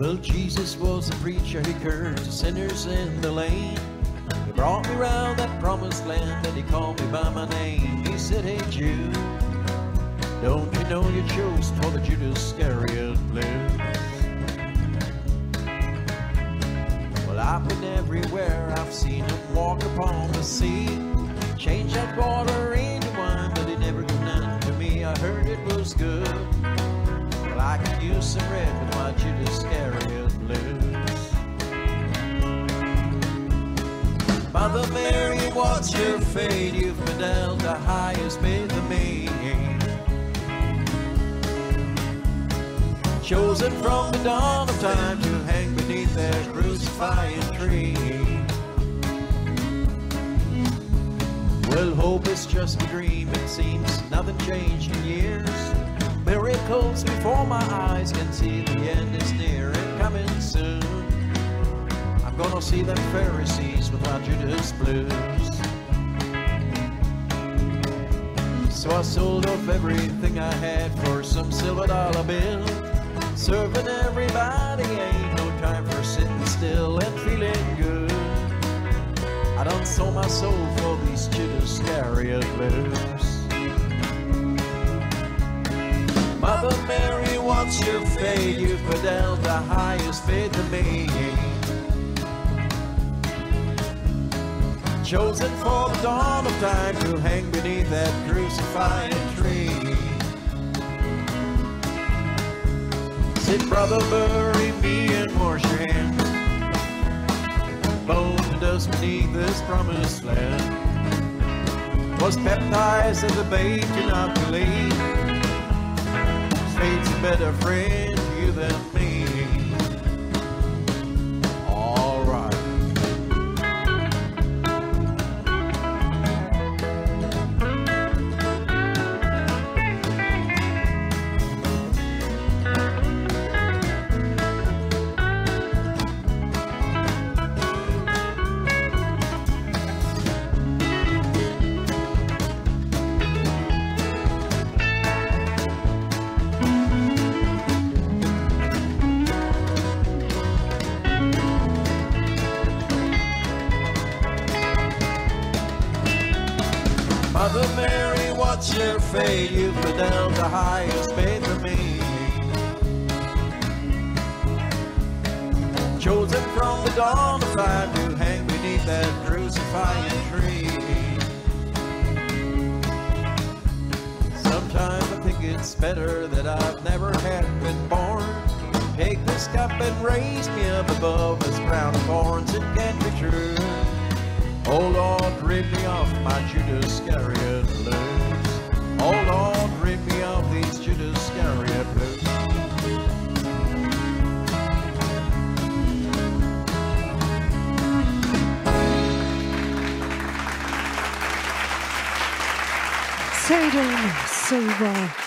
Well, Jesus was a preacher, he cursed the sinners in the lane. He brought me round that promised land and he called me by my name. He said, Hey Jude, don't you know you chose for the Judas Iscariot blues? Well, I've been everywhere, I've seen him walk upon the sea. Change that water into wine, but he never did none to me. I heard it was good. Use some red with my Judas Iscariot blues. Mother Mary, what's your fate? You've dealt the highest bid of me. Chosen from the dawn of time to hang beneath that crucifying tree. Well, hope is just a dream, it seems nothing changed in years. Before my eyes can see the end is near and coming soon. I'm gonna see them Pharisees without Judas blues. So I sold off everything I had for some silver dollar bill. Serving everybody ain't no time for sitting still and feeling good. I done sold my soul for these Judas Iscariot blues. Mother Mary, what's your fate? You've down the highest bid to me. Chosen for the dawn of time to hang beneath that crucifying tree. Said, brother, bury me in your hands. Bone dust beneath this promised land. Was baptized as a babe, do not believe. Fate's a better friend to you than me. Mother Mary, what's your fate? You've put down the highest bid for me. Chosen from the dawn of time to hang beneath that crucifying tree. Sometimes I think it's better that I've never had been born. Take this cup and raise me up above this crown of thorns. It can't be true. Rid me my Judas Iscariot blues. Oh Lord, rid me of these Judas Iscariot blues. So well.